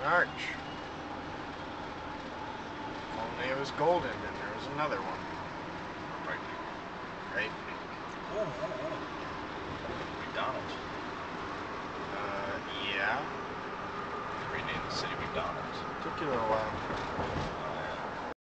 an arch. Only it was golden, and there was another one. Right. Right. Ooh, ooh, ooh. McDonald's. Uh, yeah. Rename the city McDonald's. Took you a while.